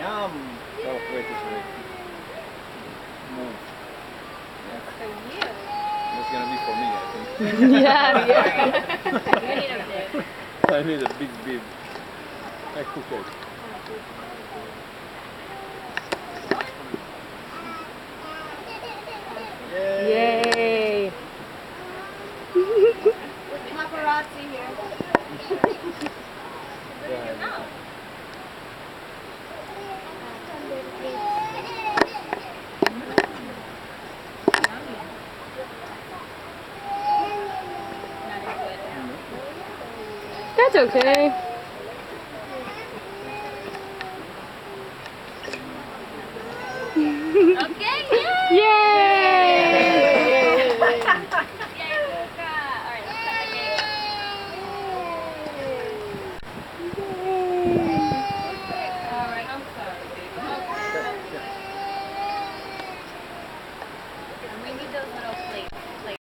Yum! Oh, wait, this way. Move. That's gonna be for me, I think. yeah, yeah. I need a big bib. I cook it. Yay. Paparazzi here. That's okay. Okay, yay! Yay! Yay, Luca! Alright, let's cut the cake.